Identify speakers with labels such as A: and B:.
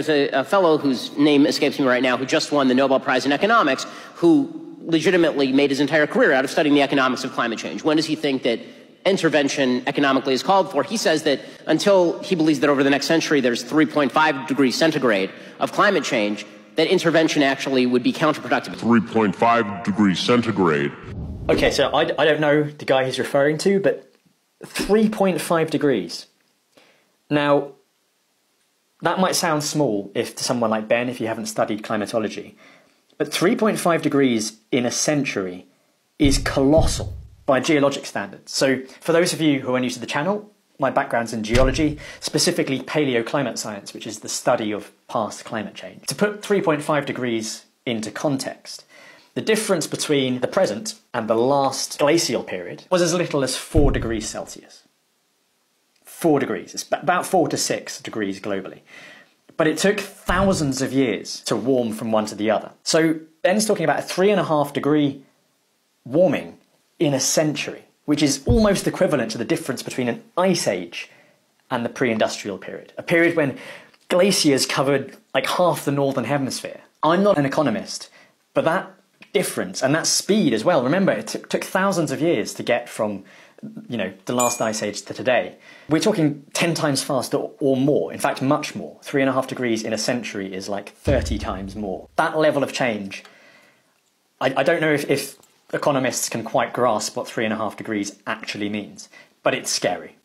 A: There's a, a fellow whose name escapes me right now who just won the Nobel Prize in Economics who legitimately made his entire career out of studying the economics of climate change. When does he think that intervention economically is called for? He says that until he believes that over the next century there's 3.5 degrees centigrade of climate change, that intervention actually would be counterproductive.
B: 3.5 degrees centigrade.
C: Okay, so I, I don't know the guy he's referring to, but 3.5 degrees. Now, that might sound small if to someone like Ben, if you haven't studied climatology, but 3.5 degrees in a century is colossal by geologic standards. So, for those of you who are new to the channel, my background's in geology, specifically paleoclimate science, which is the study of past climate change. To put 3.5 degrees into context, the difference between the present and the last glacial period was as little as 4 degrees Celsius. 4 degrees. It's about 4 to 6 degrees globally. But it took thousands of years to warm from one to the other. So Ben's talking about a 3.5 degree warming in a century, which is almost equivalent to the difference between an ice age and the pre industrial period, a period when glaciers covered like half the northern hemisphere. I'm not an economist, but that difference and that speed as well. Remember, it took thousands of years to get from you know the last ice age to today. We're talking ten times faster or more. In fact, much more. Three and a half degrees in a century is like thirty times more. That level of change. I, I don't know if, if economists can quite grasp what three and a half degrees actually means, but it's scary.